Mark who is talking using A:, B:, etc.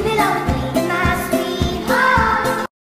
A: you belong